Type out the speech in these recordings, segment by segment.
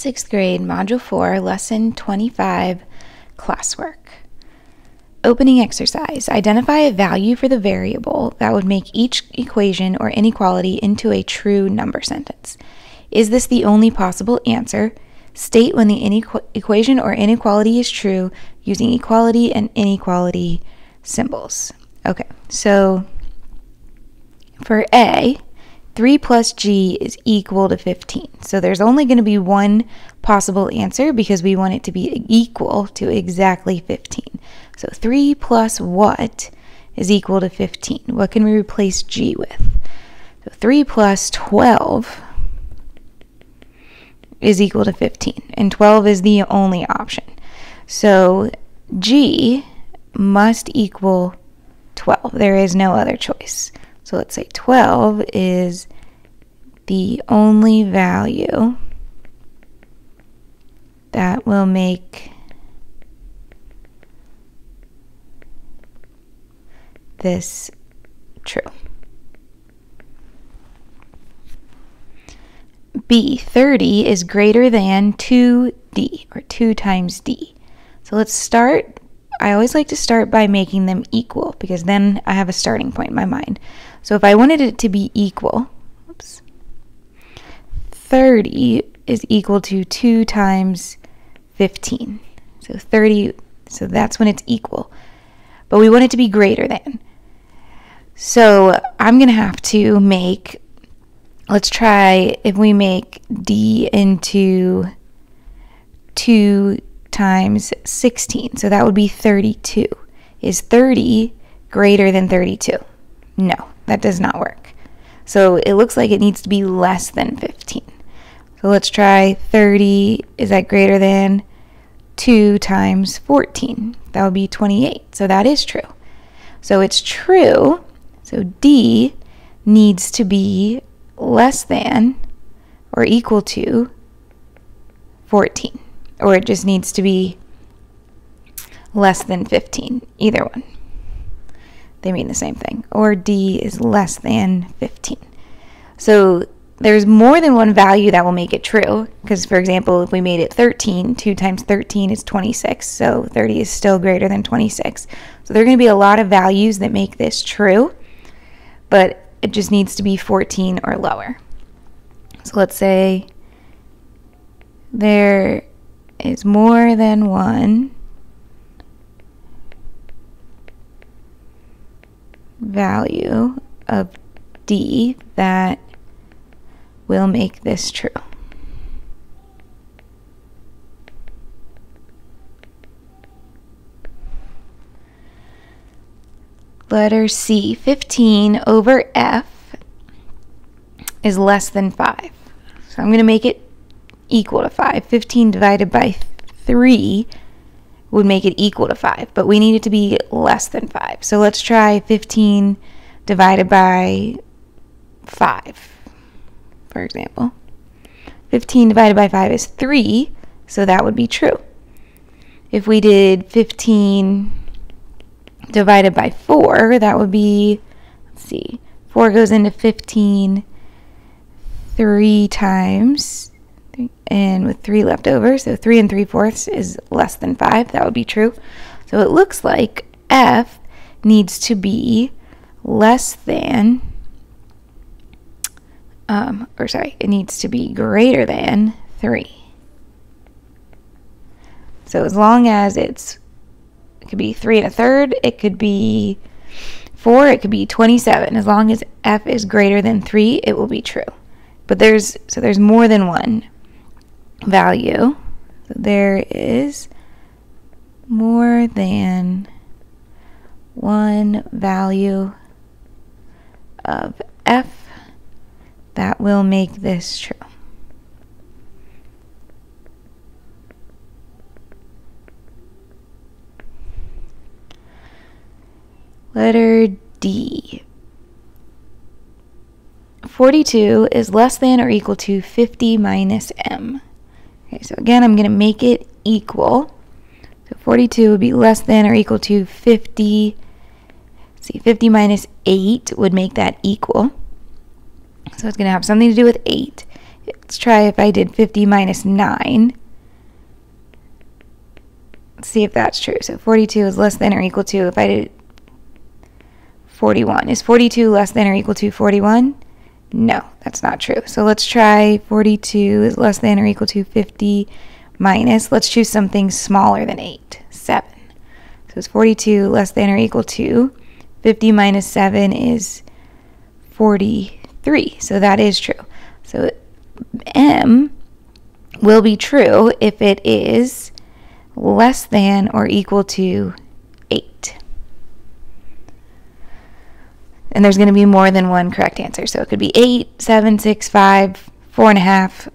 Sixth grade, Module 4, Lesson 25, Classwork. Opening exercise. Identify a value for the variable that would make each equation or inequality into a true number sentence. Is this the only possible answer? State when the equation or inequality is true using equality and inequality symbols. Okay, so for A, 3 plus g is equal to 15. So there's only going to be one possible answer because we want it to be equal to exactly 15. So 3 plus what is equal to 15? What can we replace g with? So 3 plus 12 is equal to 15, and 12 is the only option. So g must equal 12. There is no other choice. So let's say 12 is the only value that will make this true. B, 30 is greater than 2D, or 2 times D. So let's start I always like to start by making them equal because then I have a starting point in my mind. So if I wanted it to be equal, oops, 30 is equal to 2 times 15. So 30, so that's when it's equal. But we want it to be greater than. So I'm going to have to make, let's try if we make d into 2 times 16. So that would be 32. Is 30 greater than 32? No, that does not work. So it looks like it needs to be less than 15. So let's try 30. Is that greater than 2 times 14? That would be 28. So that is true. So it's true. So D needs to be less than or equal to 14 or it just needs to be less than 15. Either one. They mean the same thing. Or D is less than 15. So there's more than one value that will make it true. Because, for example, if we made it 13, 2 times 13 is 26. So 30 is still greater than 26. So there are going to be a lot of values that make this true. But it just needs to be 14 or lower. So let's say there is more than one value of d that will make this true. Letter C, 15 over f is less than 5. So I'm going to make it equal to 5. 15 divided by 3 would make it equal to 5, but we need it to be less than 5. So let's try 15 divided by 5, for example. 15 divided by 5 is 3, so that would be true. If we did 15 divided by 4, that would be, let's see, 4 goes into 15 three times and with 3 left over, so 3 and 3 fourths is less than 5. That would be true. So it looks like f needs to be less than, um, or sorry, it needs to be greater than 3. So as long as it's, it could be 3 and a third, it could be 4, it could be 27. As long as f is greater than 3, it will be true. But there's, so there's more than one value. There is more than one value of f that will make this true. Letter D. 42 is less than or equal to 50 minus m. Okay, so again, I'm going to make it equal. So 42 would be less than or equal to 50. see, 50 minus 8 would make that equal. So it's going to have something to do with 8. let's try if I did 50 minus 9. Let's see if that's true. So 42 is less than or equal to if I did 41. Is 42 less than or equal to 41? No, that's not true. So let's try 42 is less than or equal to 50 minus. Let's choose something smaller than 8, 7. So it's 42 less than or equal to 50 minus 7 is 43. So that is true. So M will be true if it is less than or equal to 8. And there's going to be more than one correct answer. So it could be 8, 7, 6, 5, 4.5,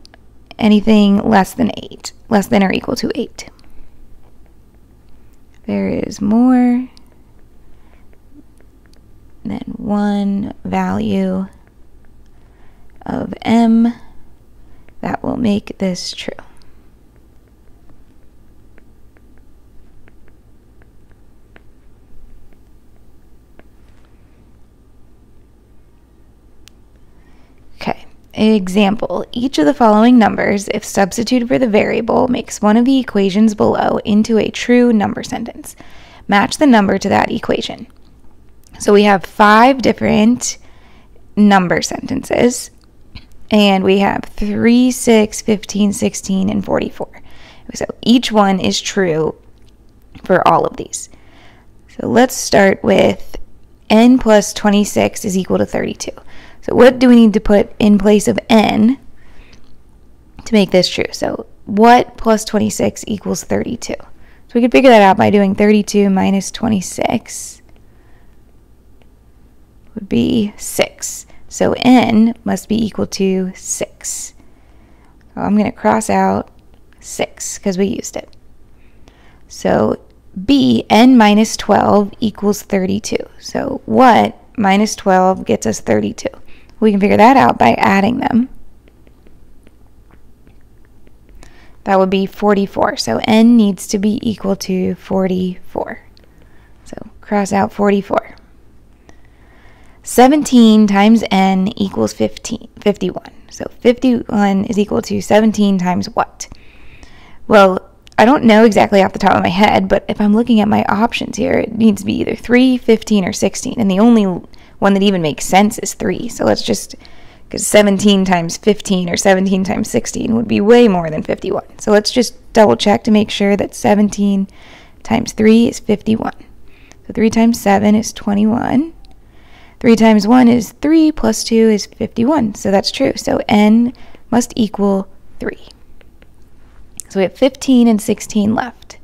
anything less than 8, less than or equal to 8. There is more than one value of m that will make this true. Okay, example. Each of the following numbers, if substituted for the variable, makes one of the equations below into a true number sentence. Match the number to that equation. So we have five different number sentences and we have 3, 6, 15, 16, and 44. So each one is true for all of these. So let's start with n plus 26 is equal to 32. So what do we need to put in place of n to make this true? So what plus 26 equals 32? So we could figure that out by doing 32 minus 26 would be 6. So n must be equal to 6. So I'm going to cross out 6 because we used it. So b, n minus 12 equals 32. So what minus 12 gets us 32? We can figure that out by adding them. That would be 44. So n needs to be equal to 44. So cross out 44. 17 times n equals 15, 51. So 51 is equal to 17 times what? Well, I don't know exactly off the top of my head, but if I'm looking at my options here, it needs to be either 3, 15, or 16. And the only one that even makes sense is 3. So let's just, because 17 times 15 or 17 times 16 would be way more than 51. So let's just double check to make sure that 17 times 3 is 51. So 3 times 7 is 21. 3 times 1 is 3, plus 2 is 51. So that's true. So n must equal 3. So we have 15 and 16 left.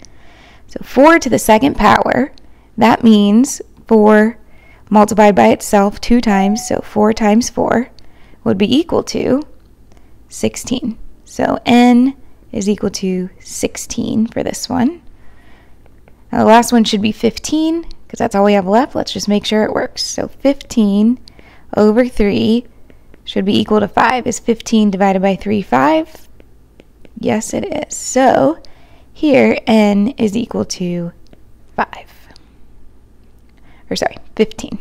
So 4 to the second power, that means 4 multiplied by itself 2 times, so 4 times 4 would be equal to 16. So n is equal to 16 for this one. Now the last one should be 15 because that's all we have left. Let's just make sure it works. So 15 over 3 should be equal to 5. Is 15 divided by 3 5? Yes, it is. So here n is equal to 5. Or sorry, 15,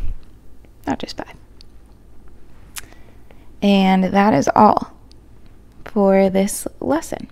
not just 5. And that is all for this lesson.